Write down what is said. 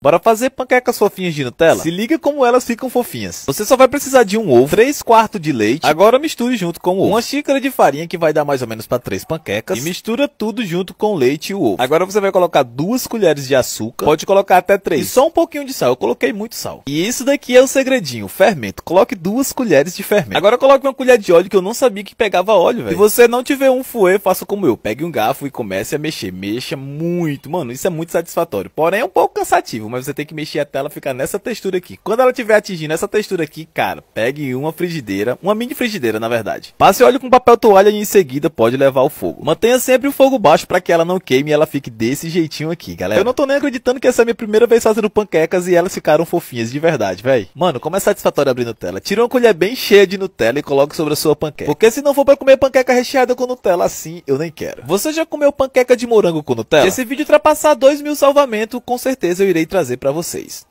Bora fazer panquecas fofinhas de Nutella? Se liga como elas ficam fofinhas. Você só vai precisar de um ovo, 3 quartos de leite, agora misture junto com o ovo. Uma xícara de farinha que vai dar mais ou menos para 3 panquecas e mistura tudo junto com o leite e o ovo. Agora você vai colocar duas colheres de açúcar, pode colocar até 3. E só um pouquinho de sal, eu coloquei muito sal. E isso daqui é o segredinho, fermento. Coloque duas colheres de fermento. Agora coloque uma colher de óleo que eu não sabia que pegava óleo, velho. Se você não tiver um fouet, faça como eu. Pegue um garfo e comece a mexer. Mexa muito. Mano, isso é muito satisfatório. Porém é um pouco cansativo, mas você tem que mexer até ela ficar nessa textura aqui. Quando ela estiver atingindo essa textura aqui, cara, pegue uma frigideira, uma mini frigideira na verdade. Passe óleo com papel toalha e em seguida pode levar ao fogo. Mantenha sempre o fogo baixo para que ela não queime e ela fique desse jeitinho aqui, galera. Eu não tô nem acreditando que essa é a minha primeira vez fazendo panquecas e elas ficaram fofinhas de verdade, velho. Mano, como é satisfatório abrir Nutella. Tira uma colher bem cheia de Nutella e coloque sobre a sua panqueca. Porque se não for para comer panqueca recheada com Nutella assim, eu nem quero. Você já comeu panqueca de morango com Nutella? Se esse vídeo ultrapassar 2 mil salvamentos, com certeza eu irei trazer para vocês.